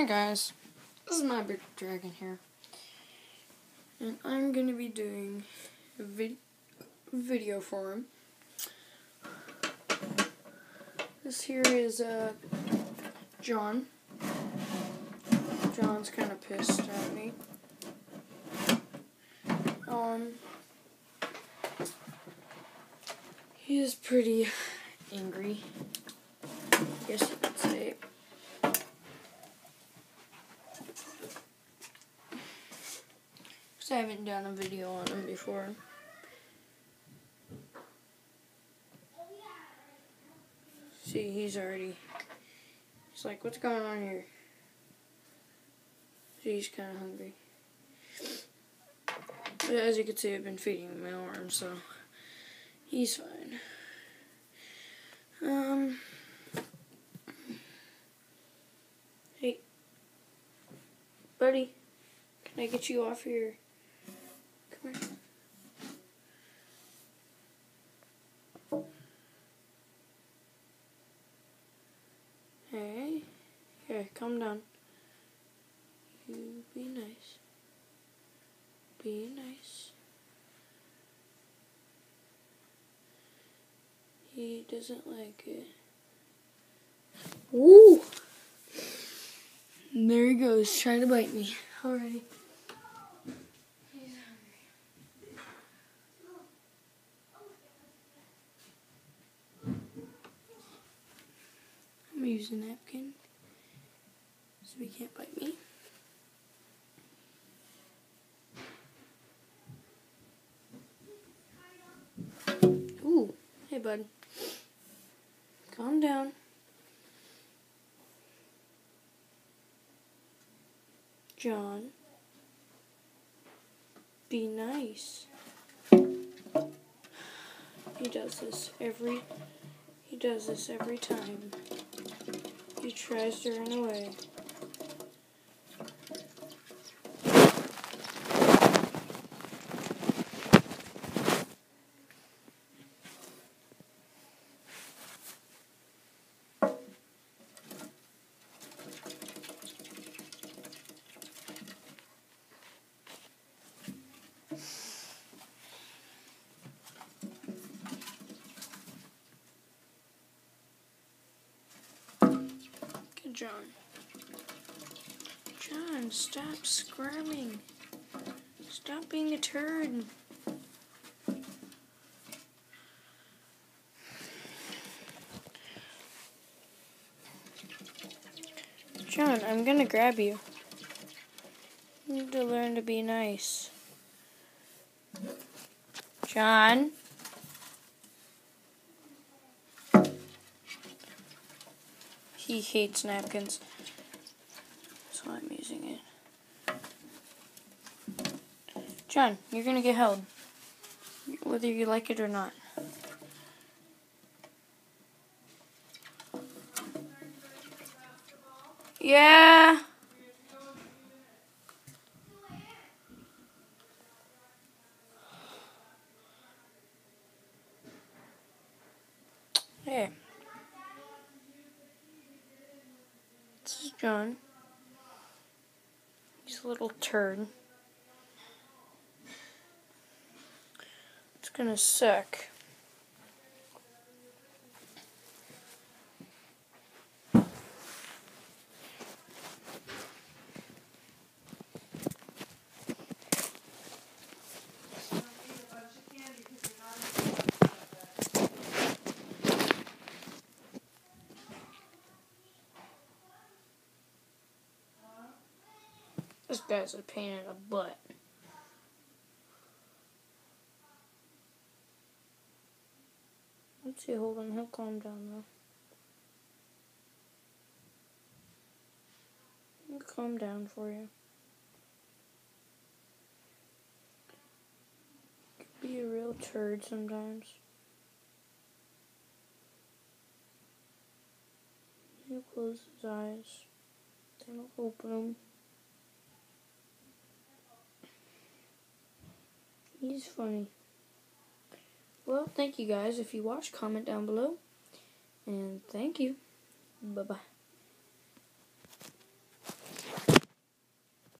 Hey guys, this is my big dragon here, and I'm gonna be doing a vid video for him. This here is uh, John. John's kind of pissed at me. Um, he is pretty angry. I guess you could say. Because I haven't done a video on him before. See, he's already. He's like, what's going on here? See, he's kind of hungry. But as you can see, I've been feeding him mealworms, so he's fine. Um. Hey, buddy, can I get you off here? Come here. Hey, here, calm down. You be nice. Be nice. He doesn't like it. Woo! And there he goes, trying to bite me. He's. I'm a napkin so he can't bite me. Ooh, hey bud. Calm down. John. Be nice. He does this every he does this every time. He tries to run away. John. John, stop squirming. Stop being a turd. John, I'm gonna grab you. You need to learn to be nice. John? He hates napkins. So I'm using it. John, you're gonna get held. Whether you like it or not. Yeah. Hey. This is John. He's a little turd. It's gonna suck. This guy's a pain in the butt. Let's see, hold on, he'll calm down though. He'll calm down for you. Could be a real turd sometimes. He'll close his eyes. Then he'll open them. He's funny. Well, thank you guys. If you watch, comment down below. And thank you. Bye bye.